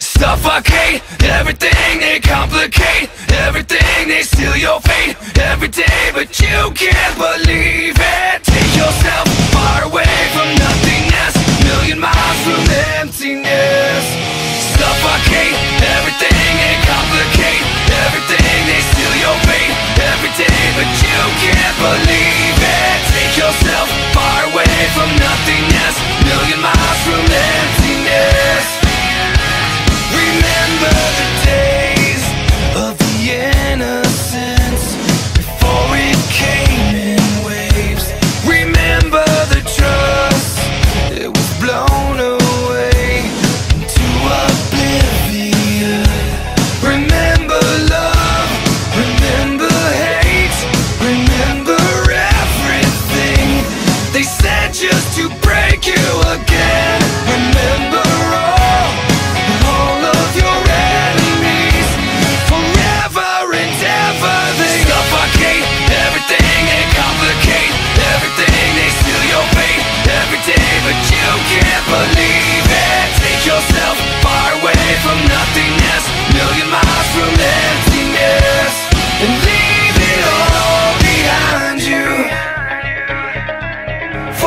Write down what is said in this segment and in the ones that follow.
Suffocate. Everything they complicate. Everything they steal your fate. Every day but you can't believe make you again.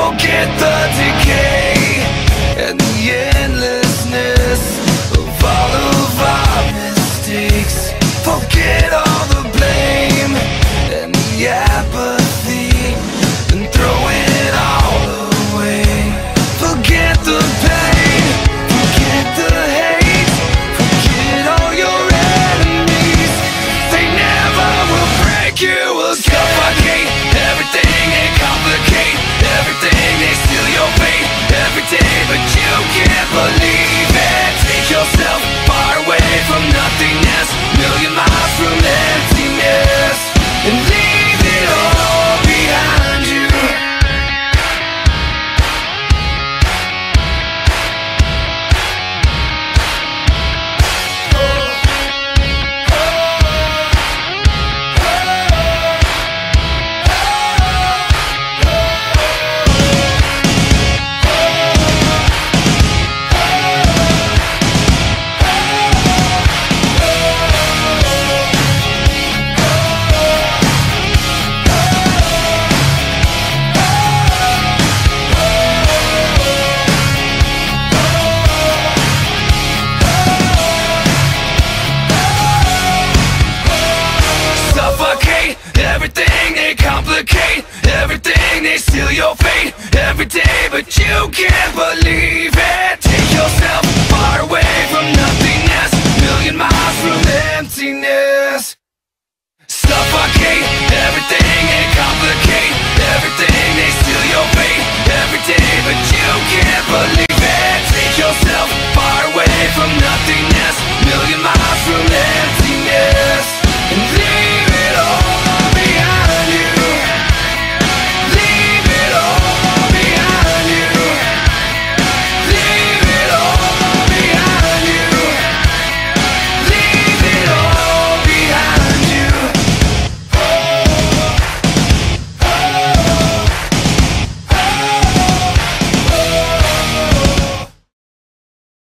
forget the decay and the end. it's still your